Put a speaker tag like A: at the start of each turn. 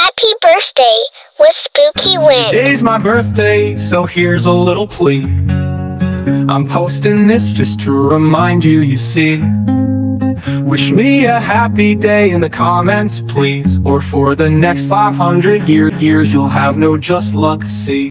A: Happy birthday with Spooky Win.
B: Today's my birthday, so here's a little plea. I'm posting this just to remind you, you see. Wish me a happy day in the comments, please. Or for the next 500 year years, you'll have no just luck, see.